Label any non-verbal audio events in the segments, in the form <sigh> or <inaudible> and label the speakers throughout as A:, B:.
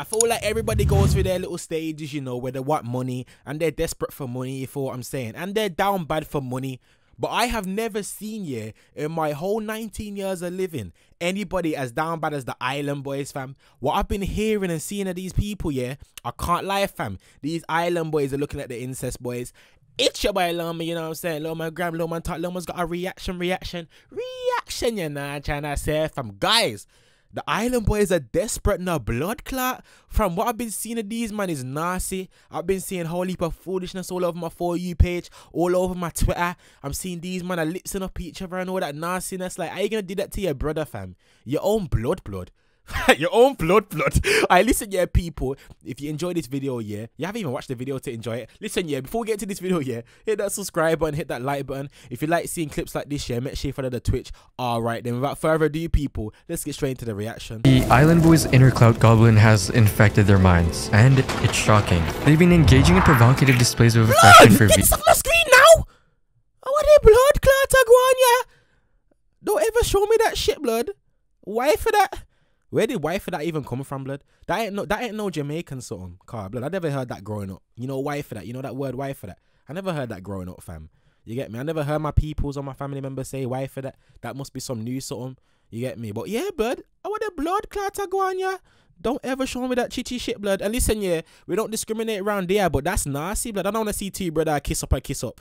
A: I feel like everybody goes through their little stages, you know, where they want money and they're desperate for money, you feel what I'm saying? And they're down bad for money. But I have never seen, yeah, in my whole 19 years of living, anybody as down bad as the Island Boys, fam. What I've been hearing and seeing of these people, yeah, I can't lie, fam. These Island Boys are looking at the incest boys. It's your boy LilMan, you know what I'm saying? LilMan Gram, LilMan Tok, LilMan's got a reaction, reaction, reaction, you know, I'm trying to say, fam. Guys, the Island Boys are desperate now. Blood clot. From what I've been seeing of these man is nasty. I've been seeing whole heap of foolishness all over my For You page, all over my Twitter. I'm seeing these man are lipsing up each other and all that nastiness. Like, how you gonna do that to your brother, fam? Your own blood, blood. <laughs> your own blood blood. <laughs> I listen, yeah, people. If you enjoy this video, yeah, you haven't even watched the video to enjoy it. Listen, yeah, before we get to this video, yeah, hit that subscribe button, hit that like button. If you like seeing clips like this, yeah, make sure you follow the Twitch. Alright, then without further ado, people, let's get straight into the reaction.
B: The Island Boys' inner clout goblin has infected their minds, and it's shocking. They've been engaging in provocative displays of affection for
A: Get off my screen now! I want a blood clot, yeah. Don't ever show me that shit, blood. Why for that? Where did for that even come from, blood? That ain't no that ain't no Jamaican something, car blood. I never heard that growing up. You know why for that? You know that word why for that? I never heard that growing up, fam. You get me? I never heard my peoples or my family members say why for that. That must be some new something. You get me? But yeah, blood. I want a blood clot to go on, yeah. Don't ever show me that chichi shit, blood. And listen, yeah, we don't discriminate around there, but that's nasty, blood. I don't want to see two brother kiss up and kiss up.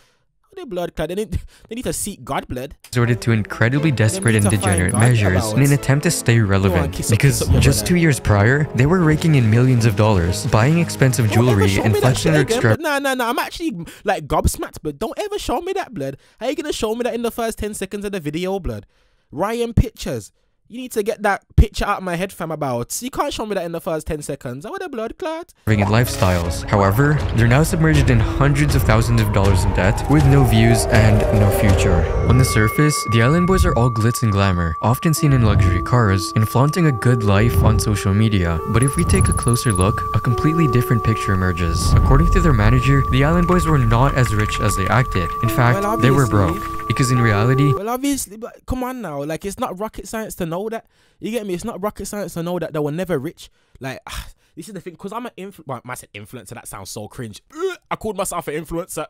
A: A blood clot. They need, they need to seek God, blood.
B: resorted to incredibly desperate and degenerate measures in an attempt to stay relevant.
A: up,
B: Because just two years prior, they were raking in millions of dollars, buying expensive jewelry, and flexing their
A: again,
B: extra.
A: but Nah, nah, nah. I'm actually like gobsmacked, but don't ever show me that, blood. How you gonna show me that in the first 10 seconds of the video, blood? Ryan pictures. You need to get that picture out of my head, fam, about. You can't show me that in the first 10 seconds. I want a blood clot.
B: and lifestyles. However, they're now submerged in hundreds of thousands of dollars in debt with no views and no future. On the surface, the Island Boys are all glitz and glamour, often seen in luxury cars and flaunting a good life on social media. But if we take a closer look, a completely different picture emerges. According to their manager, the Island Boys were not as rich as they acted. In fact,
A: Well,
B: they were broke. Because in reality,
A: Well, obviously, but come on now. Like, it's not rocket science to know that. You get me? It's not rocket science to know that they were never rich. Like, ah, this is the thing. Because I'm an well, I said influencer. That sounds so cringe. I called myself an influencer.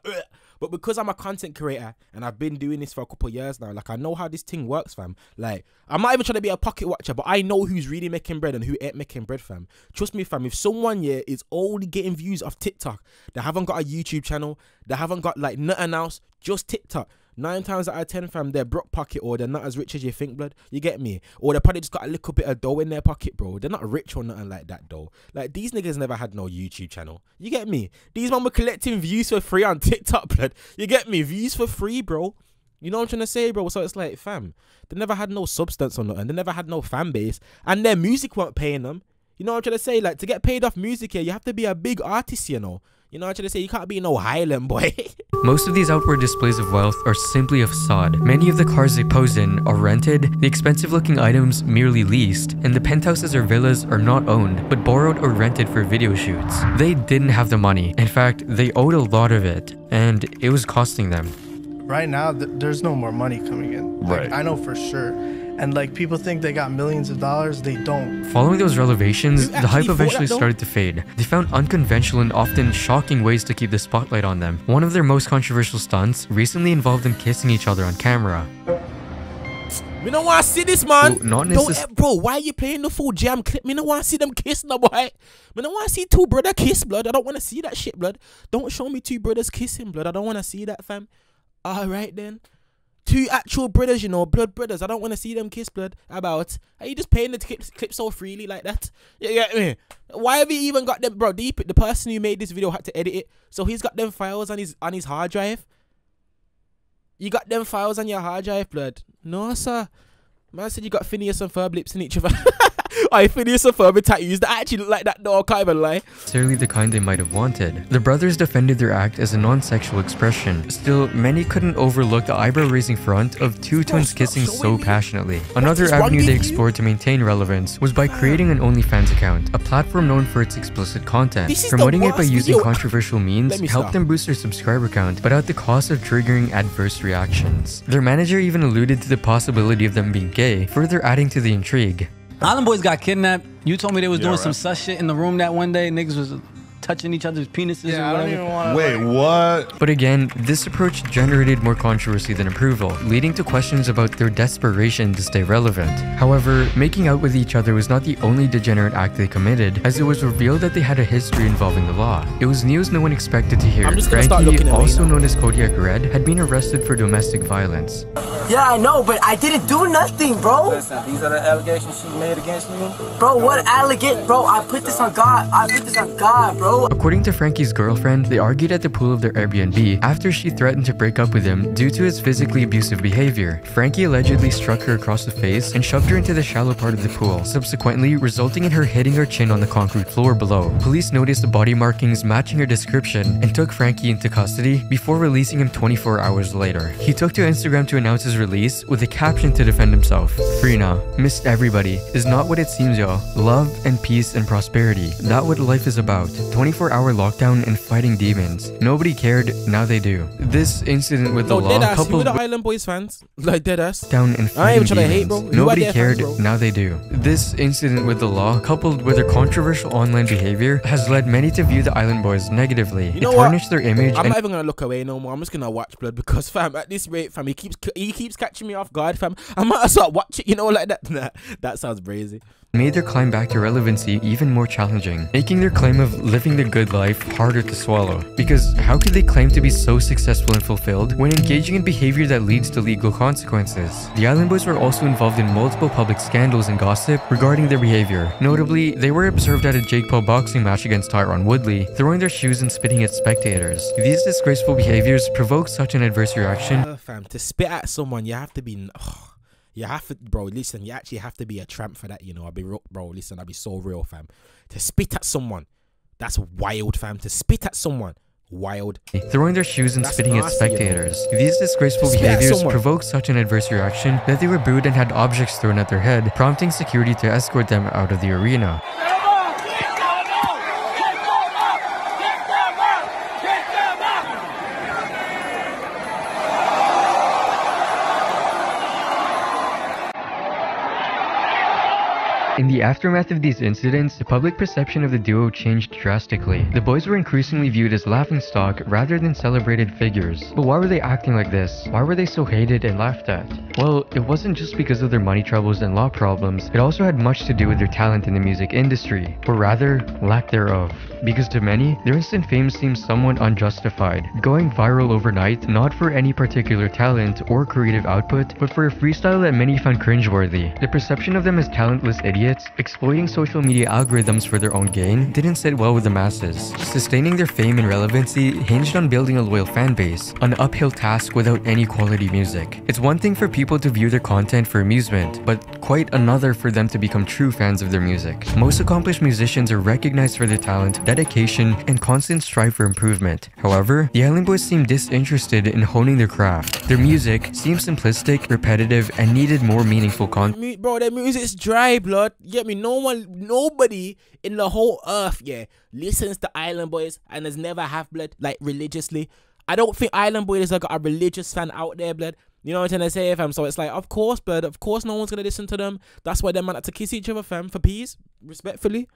A: But because I'm a content creator and I've been doing this for a couple years now, like, I know how this thing works, fam. Like, I'm not even trying to be a pocket watcher, but I know who's really making bread and who ain't making bread, fam. Trust me, fam. If someone, here is only getting views off TikTok, they haven't got a YouTube channel, they haven't got, like, nothing else, just TikTok. Nine times out of ten, fam, they're broke pocket or they're not as rich as you think, blood. You get me? Or they probably just got a little bit of dough in their pocket, bro. They're not rich or nothing like that, though. Like these niggas never had no YouTube channel. You get me? These man were collecting views for free on <laughs> TikTok, blood. You get me? Views for free, bro. You know what I'm trying to say, bro? So it's like, fam, they never had no substance or nothing. They never had no fan base, and their music weren't paying them. You know what I'm trying to say? Like to get paid off music here, you have to be a big artist, you know. You know what I'm trying to say? You can't be no Highland boy. <laughs>
B: Most of these outward displays of wealth are simply a facade. Many of the cars they pose in are rented, the expensive looking items merely leased, and the penthouses or villas are not owned, but borrowed or rented for video shoots. They didn't have the money. In fact, they owed a lot of it, and it was costing them.
C: right now th- there's no more money coming in like,
B: Right.
C: i know for sure and like people think they got millions of dollars they don't
B: Following those revelations, the hype eventually started to fade. They found unconventional and often shocking ways to keep the spotlight on them. One of their most controversial stunts recently involved them kissing each other on camera.
A: Me no want to see this man.
B: Well, not
A: Don't,
B: necess-
A: bro, why are you playing the full jam clip? Me no want to see them kiss, no boy. Me no want to see two brother kiss, blood. I don't want to see that shit, blood. Don't show me two brothers kissing, blood. I don't want to see that, fam. All right then. Two actual brothers, you know, blood brothers. I don't want to see them kiss, blood. About are you just playing the clip, clip so freely like that? You get me? Why have you even got them, bro? Deep. The person who made this video had to edit it, so he's got them files on his on his hard drive. You got them files on your hard drive, blood. No, sir. Man said you got Phineas and Ferb lips in each other. <laughs> I and Ferb with tattoos that actually look like that. No, I can't even lie.
B: necessarily the kind they might have wanted. The brothers defended their act as a non-sexual expression. Still, many couldn't overlook the eyebrow-raising front of two twins kissing so passionately. Another avenue they explored to maintain relevance was by creating an OnlyFans account, a platform known for its explicit content.
A: This is the
B: Promoting it by using
A: video-
B: controversial means
A: me
B: helped them boost their subscriber count, but at the cost of triggering adverse reactions. Their manager even alluded to the possibility of them being gay, further adding to the intrigue.
D: Island Boys got kidnapped. You told me they was
E: Yeah,
D: doing
E: right.
D: some sus shit in the room that one day. Niggas was touching each other's penises
C: Yeah,
D: or
C: I don't
D: whatever.
C: even want to.
E: Wait, what?
B: But again, this approach generated more controversy than approval, leading to questions about their desperation to stay relevant. However, making out with each other was not the only degenerate act they committed, as it was revealed that they had a history involving the law. It was news no one expected to hear.
A: I'm just gonna start
B: Frankie, also known as Kodiak Red, had been arrested for domestic violence.
F: Yeah, I know, but I didn't do nothing, bro.
G: Listen, these are the allegations she made against me.
F: Bro, what allegation? Bro, I put this on God. I put this on God, bro.
B: According to Frankie's girlfriend, they argued at the pool of their Airbnb after she threatened to break up with him due to his physically abusive behavior. Frankie allegedly struck her across the face and shoved her into the shallow part of the pool, subsequently resulting in her hitting her chin on the concrete floor below. Police noticed the body markings matching her description and took Frankie into custody before releasing him 24 hours later. He took to Instagram to announce his release with a caption to defend himself. Free now. Missed everybody. Is not what it seems, y'all. Love and peace and prosperity. That what life is about. 24 hour lockdown and fighting demons. Nobody cared, now they do. This incident with the
A: No,
B: law coupled
A: the Island Boys fans? Like deadass.
B: down and
A: I
B: fighting
A: ain't trying to hate,
B: demons.
A: bro.
B: Nobody cared,
A: fans,
B: now they do. This incident with the law, coupled with their controversial online behavior, has led many to view the Island Boys negatively.
A: You know
B: it
A: what?
B: tarnished their image
A: I'm not even gonna look away no more. I'm just gonna watch blood because <laughs> fam, at this rate, fam, he keeps he keeps catching me off guard, fam. I might as well watch it, you know, like that. <laughs> Nah, that sounds crazy.
B: Made their climb back to relevancy even more challenging, making their claim of living the good life harder to swallow. Because how could they claim to be so successful and fulfilled when engaging in behavior that leads to legal consequences? The Island Boys were also involved in multiple public scandals and gossip regarding their behavior. Notably, they were observed at a Jake Paul boxing match against Tyron Woodley, throwing their shoes and spitting at spectators. These disgraceful behaviors provoked such an adverse reaction
A: Uh, fam, to spit at someone, you have to be. Oh, you have to, bro. Listen, you actually have to be a tramp for that. You know, I'll be real, bro. Listen, I'll be so real, fam. To spit at someone, that's wild, fam. To spit at someone, wild.
B: throwing their shoes and
A: That's
B: spitting at
A: nasty, you know.
B: spectators. These disgraceful
A: Spit
B: behaviors provoked such an adverse reaction that they were booed and had objects thrown at their head, prompting security to escort them out of the arena. In the aftermath of these incidents, the public perception of the duo changed drastically. The boys were increasingly viewed as laughingstock rather than celebrated figures. But why were they acting like this? Why were they so hated and laughed at? Well, it wasn't just because of their money troubles and law problems, it also had much to do with their talent in the music industry, or rather, lack thereof. Because to many, their instant fame seems somewhat unjustified, going viral overnight not for any particular talent or creative output, but for a freestyle that many found cringeworthy. The perception of them as talentless idiots, exploiting social media algorithms for their own gain, didn't sit well with the masses. Sustaining their fame and relevancy hinged on building a loyal fan base, an uphill task without any quality music. It's one thing for people to view their content for amusement, but quite another for them to become true fans of their music. Most accomplished musicians are recognized for their talent, dedication, and constant strive for improvement. However, the Island Boys seem disinterested in honing their craft. Their music seems simplistic, repetitive, and needed more meaningful content.
A: Bro, their music's dry, blood. Get me? No one, nobody in the whole earth, yeah, listens to Island Boys and has never have blood like religiously. I don't think Island Boys is like a religious fan out there, blood. You know what I'm trying to say, fam? So it's like, of course, but Of course, no one's gonna listen to them. That's why them man had to kiss each other, fam, for peace, respectfully.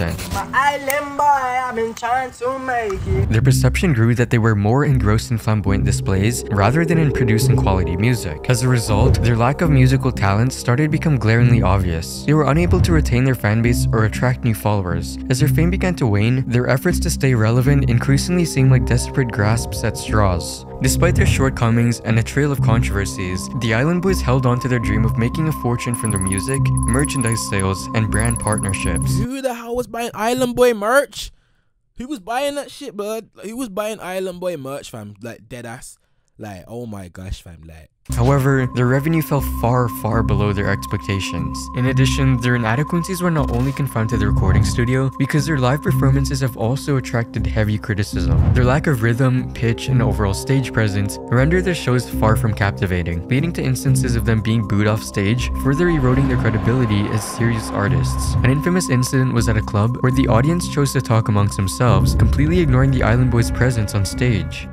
F: My island boy, I've been trying to make it.
B: Their perception grew that they were more engrossed in flamboyant displays rather than in producing quality music. As a result, their lack of musical talent started to become glaringly obvious. They were unable to retain their fanbase or attract new followers. As their fame began to wane, their efforts to stay relevant increasingly seemed like desperate grasps at straws. Despite their shortcomings and a trail of controversies, the Island Boys held on to their dream of making a fortune from their music, merchandise sales, and brand partnerships.
A: Who the hell was buying Island Boy merch? Who was buying that shit? Like, who was buying Island Boy merch, fam? Like dead ass. Like, oh my gosh, fam. Like,
B: However, their revenue fell far, far below their expectations. In addition, their inadequacies were not only confined to the recording studio, because their live performances have also attracted heavy criticism. Their lack of rhythm, pitch, and overall stage presence rendered their shows far from captivating, leading to instances of them being booed off stage, further eroding their credibility as serious artists. An infamous incident was at a club where the audience chose to talk amongst themselves, completely ignoring the Island Boys' presence on stage.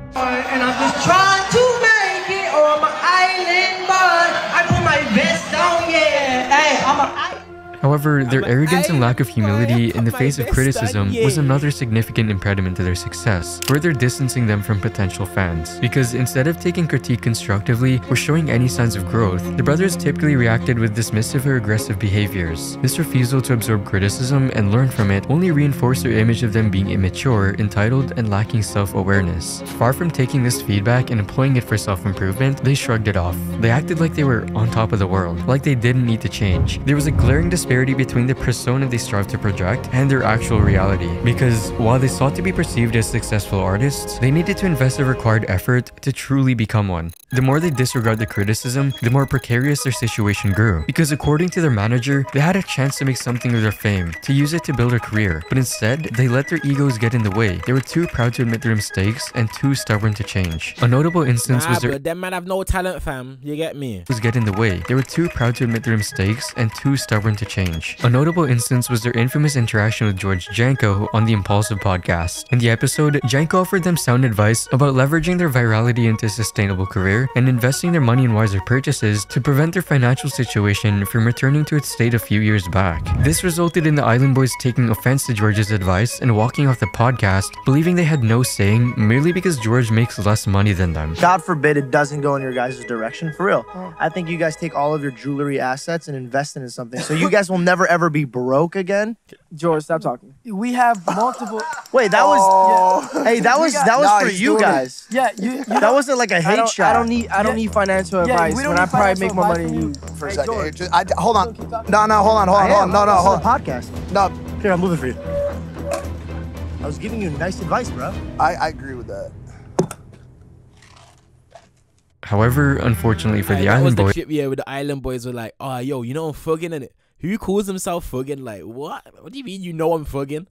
F: Come on.
B: However, their arrogance and lack of humility in the face of criticism was another significant impediment to their success, further distancing them from potential fans. Because instead of taking critique constructively or showing any signs of growth, the brothers typically reacted with dismissive or aggressive behaviors. This refusal to absorb criticism and learn from it only reinforced their image of them being immature, entitled, and lacking self-awareness. Far from taking this feedback and employing it for self-improvement, they shrugged it off. They acted like they were on top of the world, like they didn't need to change. There was a glaring disparity between the persona they strive to project and their actual reality. Because while they sought to be perceived as successful artists, they needed to invest the required effort to truly become one. The more they disregard the criticism, the more precarious their situation grew. Because according to their manager, they had a chance to make something of their fame, to use it to build a career. But instead, they let their egos get in the way. They were too proud to admit their mistakes and too stubborn to change. A notable instance
A: Nah,
B: was their
A: them man have no talent, fam. You get me?
B: was get in the way. They were too proud to admit their mistakes and too stubborn to change. A notable instance was their infamous interaction with George Janko on the Impaulsive podcast. In the episode, Janko offered them sound advice about leveraging their virality into a sustainable career and investing their money in wiser purchases to prevent their financial situation from returning to its state a few years back. This resulted in the Island Boys taking offense to George's advice and walking off the podcast, believing they had no saying merely because George makes less money than them.
E: God forbid it doesn't go in your guys' direction. For real. Oh. I think you guys take all of your jewelry assets and invest it in something. So you guys will never ever be broke again.
F: George, stop talking.
H: We have multiple. <laughs>
E: Wait, that was oh. hey, that was
H: got-
E: that was
F: Nah,
E: for you
F: doing it.
E: guys.
H: Yeah, you. you
E: That wasn't like a hate
F: don't,
E: shot.
F: I don't need I don't
H: Yeah.
F: need financial
H: Yeah,
F: advice when I probably make more money than you.
H: you.
I: for a
H: Hey,
I: second.
H: George.
I: Just- I, hold on. No, no, hold on, hold on, hold on. No, no, hold on.
E: podcast.
I: No,
E: Here, I'm moving for you. I was giving you nice advice, bro.
I: I, I agree with that.
B: However, unfortunately for
A: Like,
B: the
A: that
B: Island
A: the
B: Boys,
A: clip, yeah, where the Island Boys were like, oh, yo, you know I'm fucking in it. Who calls himself fugging? Like, what? What do you mean you know I'm fugging?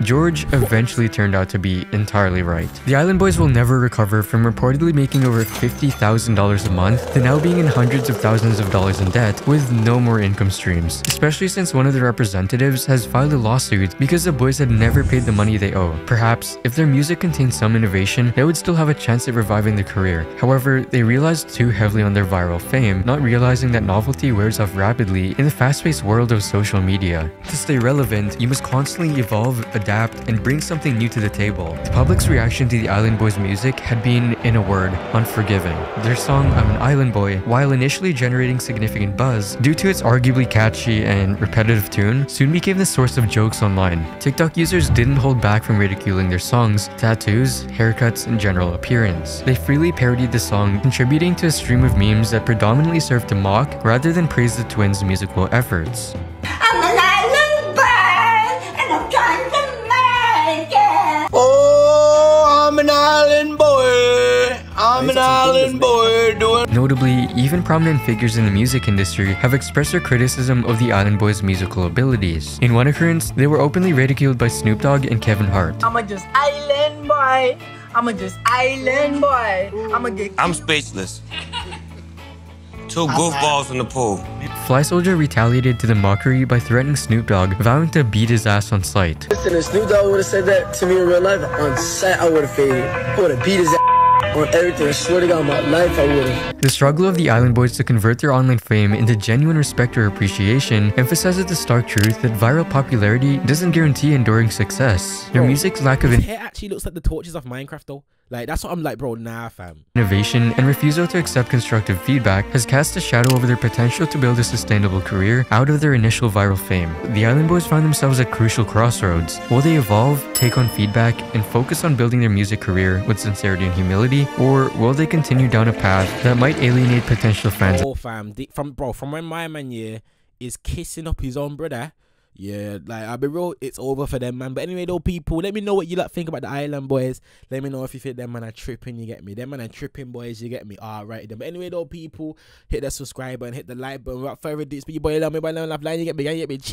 B: George eventually turned out to be entirely right. The Island Boys will never recover from reportedly making over $50,000 a month to now being in hundreds of thousands of dollars in debt with no more income streams, especially since one of the representatives has filed a lawsuit because the boys had never paid the money they owe. Perhaps, if their music contained some innovation, they would still have a chance at reviving their career. However, they relied too heavily on their viral fame, not realizing that novelty wears off rapidly in the fast-paced world of social media. To stay relevant, you must constantly evolve, adapt, and bring something new to the table. The public's reaction to the Island Boys' music had been, in a word, unforgiving. Their song I'm an Island Boy, while initially generating significant buzz, due to its arguably catchy and repetitive tune, soon became the source of jokes online. TikTok users didn't hold back from ridiculing their songs, tattoos, haircuts, and general appearance. They freely parodied the song, contributing to a stream of memes that predominantly served to mock rather than praise the twins' musical efforts.
J: I'm an island bird, and I'm trying to make it.
F: Oh, I'm an island boy. I'm an island boy doing.
B: Notably, even prominent figures in the music industry have expressed their criticism of the Island Boys' musical abilities. In one occurrence, they were openly ridiculed by Snoop Dogg and Kevin Hart.
F: I'm a just island boy. I'm a just island boy. I'm a get.
K: I'm speechless. Two goofballs in the pool.
B: Fly Soldier retaliated to the mockery by threatening Snoop Dogg, vowing to beat his ass on sight.
F: Listen, if Snoop Dogg would have said that to me in real life, on set I would have faded. I would have beat his ass on everything. I swear to God, my life I would have.
B: The struggle of the Island Boys to convert their online fame into genuine respect or appreciation emphasizes the stark truth that viral popularity doesn't guarantee enduring success. Their
A: Bro,
B: music's lack of
A: His hair actually looks like the torches of Minecraft, though. Like, that's what I'm like, bro. Nah, fam.
B: innovation and refusal to accept constructive feedback has cast a shadow over their potential to build a sustainable career out of their initial viral fame. The Island Boys find themselves at crucial crossroads. Will they evolve, take on feedback, and focus on building their music career with sincerity and humility, or will they continue down a path that might alienate potential fans
A: Oh, fam. The, from bro, from when my man yeah is kissing up his own brother. Yeah, like I'll be real, it's over for them, man. But anyway, though, people, let me know what you like think about the Island Boys. Let me know if you think them man are tripping, you get me. Them man are tripping, boys, you get me. Ah, Alright, then. But anyway, though, people, hit the subscribe button, hit the like button. Without further ado, it's your boy, love me, boy, love line, you get me, you get me.